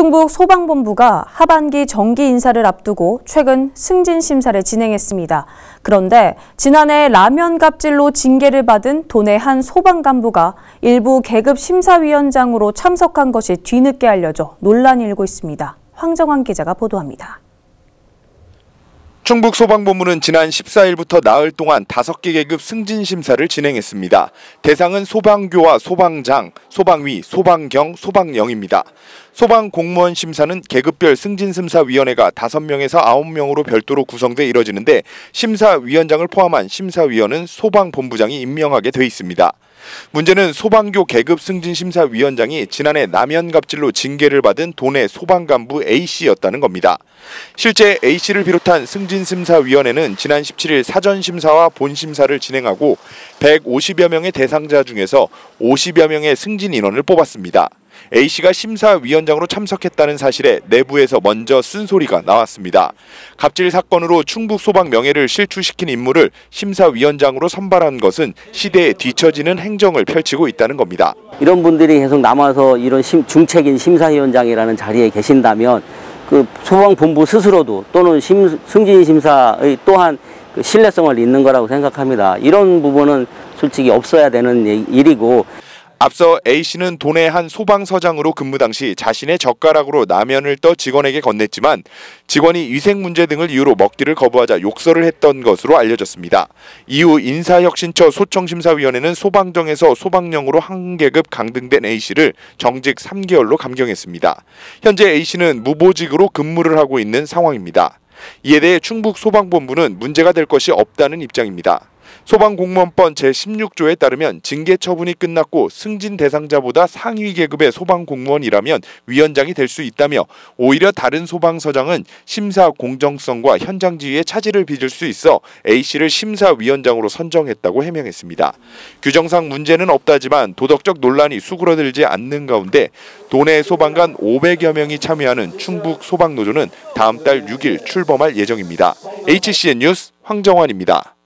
충북 소방본부가 하반기 정기 인사를 앞두고 최근 승진 심사를 진행했습니다. 그런데 지난해 라면 갑질로 징계를 받은 도내 한 소방 간부가 일부 계급 심사위원장으로 참석한 것이 뒤늦게 알려져 논란이 일고 있습니다. 황정환 기자가 보도합니다. 충북 소방본부는 지난 14일부터 나흘 동안 5개 계급 승진 심사를 진행했습니다. 대상은 소방교와 소방장, 소방위, 소방경, 소방령입니다. 소방 공무원 심사는 계급별 승진 심사 위원회가 5명에서 9명으로 별도로 구성돼 이뤄지는데 심사 위원장을 포함한 심사위원은 소방 본부장이 임명하게 돼 있습니다. 문제는 소방교 계급 승진 심사 위원장이 지난해 남연갑질로 징계를 받은 도내 소방 간부 A씨였다는 겁니다. 실제 A씨를 비롯한 승진 심사위원회는 지난 17일 사전심사와 본심사를 진행하고 150여 명의 대상자 중에서 50여 명의 승진 인원을 뽑았습니다. A씨가 심사위원장으로 참석했다는 사실에 내부에서 먼저 쓴소리가 나왔습니다. 갑질 사건으로 충북 소방 명예를 실추시킨 인물을 심사위원장으로 선발한 것은 시대에 뒤처지는 행정을 펼치고 있다는 겁니다. 이런 분들이 계속 남아서 이런 심, 중책인 심사위원장이라는 자리에 계신다면 그 소방본부 스스로도 또는 심, 승진 심사의 또한 그 신뢰성을 잇는 거라고 생각합니다. 이런 부분은 솔직히 없어야 되는 일이고 앞서 A씨는 도내 한 소방서장으로 근무 당시 자신의 젓가락으로 라면을 떠 직원에게 건넸지만 직원이 위생 문제 등을 이유로 먹기를 거부하자 욕설을 했던 것으로 알려졌습니다. 이후 인사혁신처 소청심사위원회는 소방정에서 소방령으로 한 계급 강등된 A씨를 정직 3개월로 감경했습니다. 현재 A씨는 무보직으로 근무를 하고 있는 상황입니다. 이에 대해 충북 소방본부는 문제가 될 것이 없다는 입장입니다. 소방공무원법 제16조에 따르면 징계 처분이 끝났고 승진 대상자보다 상위 계급의 소방공무원이라면 위원장이 될 수 있다며 오히려 다른 소방서장은 심사 공정성과 현장 지휘에 차질을 빚을 수 있어 A씨를 심사위원장으로 선정했다고 해명했습니다. 규정상 문제는 없다지만 도덕적 논란이 수그러들지 않는 가운데 도내 소방관 500여 명이 참여하는 충북 소방노조는 다음 달 6일 출범할 예정입니다. HCN 뉴스 황정환입니다.